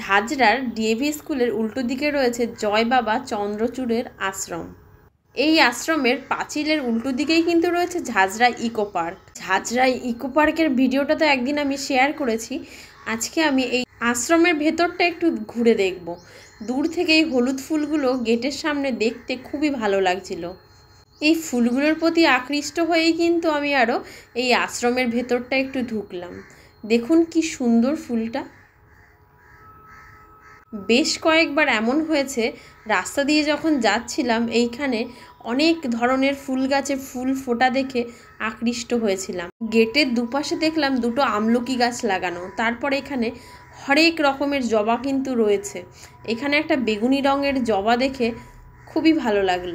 ঝাঁঝরার DAV স্কুলের উল্টো দিকে রয়েছে জয় বাবা চন্দ্রচূড়ের আশ্রম। এই আশ্রমের পাঁচিলের উল্টো দিকেই কিন্তু রয়েছে ঝাঁঝরা ইকো পার্ক। ঝাঁঝরা ইকো পার্কের ভিডিওটা তো একদিন আমি শেয়ার করেছি। আজকে আমি এই আশ্রমের ভেতরটা একটু ঘুরে দেখব। দূর থেকে এই হলুদ ফুলগুলো গেটের সামনে দেখতে খুবই ভালো লাগছিল। এই ফুলগুলোর প্রতি আকৃষ্ট হয়েই কিন্তু আমি আরও এই আশ্রমের ভেতরটা একটু ঢুকলাম। দেখুন কি সুন্দর ফুলটা। বেশ কয়েকবার এমন হয়েছে, রাস্তা দিয়ে যখন যাচ্ছিলাম, এইখানে অনেক ধরনের ফুল গাছে ফুল ফোটা দেখে আকৃষ্ট হয়েছিলাম। গেটের দুপাশে দেখলাম দুটো আমলকি গাছ লাগানো, তারপর এখানে হরেক রকমের জবা কিন্তু রয়েছে। এখানে একটা বেগুনি রঙের জবা দেখে খুবই ভালো লাগল।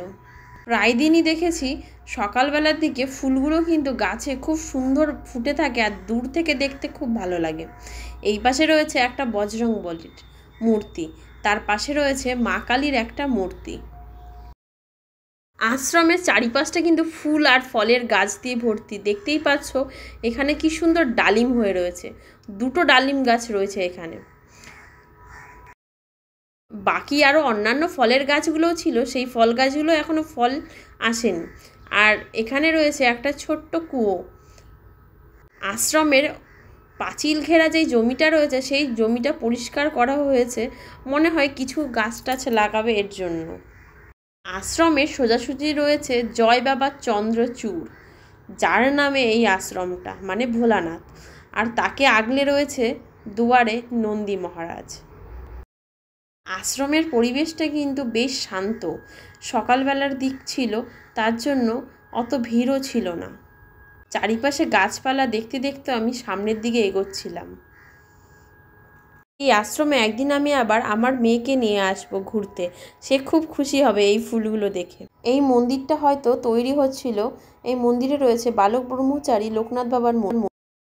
প্রায় দিনই দেখেছি সকালবেলার দিকে ফুলগুলো কিন্তু গাছে খুব সুন্দর ফুটে থাকে আর দূর থেকে দেখতে খুব ভালো লাগে। এই পাশে রয়েছে একটা বজরং বলির মূর্তি। তার পাশে রয়েছে মা কালীর একটা মূর্তি। আশ্রমের চারিপাশটা কিন্তু ফুল আর ফলের গাছ দিয়ে ভর্তি। দেখতেই পাচ্ছ, এখানে কি সুন্দর ডালিম হয়ে রয়েছে। দুটো ডালিম গাছ রয়েছে এখানে। বাকি আরও অন্যান্য ফলের গাছগুলোও ছিল, সেই ফল গাছগুলো এখনও ফল আসেনি। আর এখানে রয়েছে একটা ছোট্ট কুয়ো। আশ্রমের পাঁচিল ঘেরা যেই জমিটা রয়েছে, সেই জমিটা পরিষ্কার করা হয়েছে। মনে হয় কিছু গাছ টাছ লাগাবে এর জন্য। আশ্রমে সোজাসুজি রয়েছে জয় বাবা চন্দ্রচূড় যার নামে এই আশ্রমটা? মানে ভোলানাথ। আর তাকে আগলে রয়েছে দুয়ারে নন্দী মহারাজ। আশ্রমের পরিবেশটা কিন্তু বেশ শান্ত। সকালবেলার দিক ছিল, তার জন্য অত ভিড়ও ছিল না। চারিপাশে গাছপালা দেখতে দেখতে আমি সামনের দিকে এগোচ্ছিলাম। এই আশ্রমে একদিন আমি আবার আমার মেয়েকে নিয়ে আসব ঘুরতে। সে খুব খুশি হবে এই ফুলগুলো দেখে। এই মন্দিরটা হয়তো তৈরি হচ্ছিল। এই মন্দিরে রয়েছে বালক ব্রহ্মচারী লোকনাথ বাবার